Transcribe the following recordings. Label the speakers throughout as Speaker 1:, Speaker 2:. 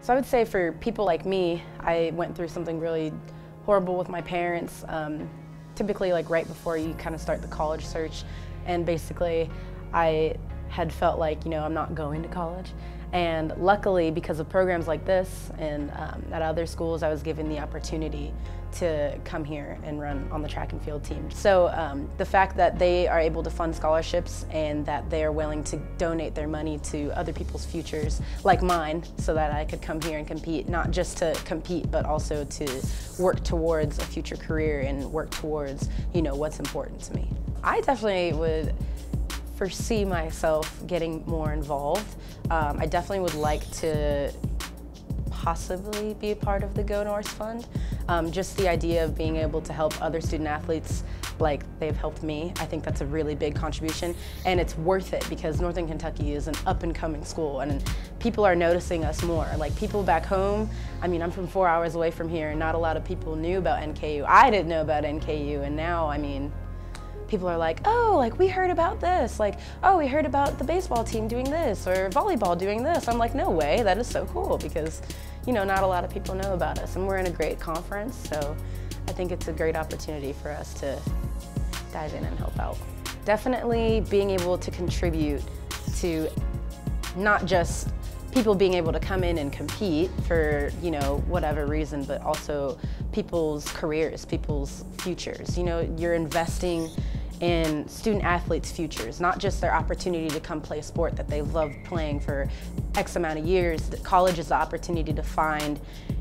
Speaker 1: So I would say for people like me, I went through something really horrible with my parents, um, typically like right before you kind of start the college search. And basically, I had felt like, you know, I'm not going to college. And luckily, because of programs like this and um, at other schools, I was given the opportunity to come here and run on the track and field team. So um, the fact that they are able to fund scholarships and that they are willing to donate their money to other people's futures, like mine, so that I could come here and compete, not just to compete, but also to work towards a future career and work towards, you know, what's important to me. I definitely would foresee myself getting more involved. Um, I definitely would like to possibly be a part of the Go Norse Fund. Um, just the idea of being able to help other student athletes like they've helped me, I think that's a really big contribution and it's worth it because Northern Kentucky is an up and coming school and people are noticing us more. Like people back home, I mean I'm from four hours away from here and not a lot of people knew about NKU. I didn't know about NKU and now I mean people are like, oh, like we heard about this. Like, oh, we heard about the baseball team doing this or volleyball doing this. I'm like, no way, that is so cool because, you know, not a lot of people know about us and we're in a great conference. So I think it's a great opportunity for us to dive in and help out. Definitely being able to contribute to not just people being able to come in and compete for, you know, whatever reason, but also people's careers, people's futures. You know, you're investing in student athletes' futures, not just their opportunity to come play a sport that they've loved playing for X amount of years. College is the opportunity to find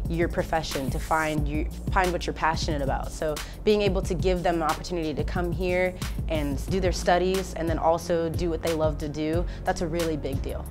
Speaker 1: your profession, to find you find what you're passionate about. So being able to give them an opportunity to come here and do their studies and then also do what they love to do, that's a really big deal.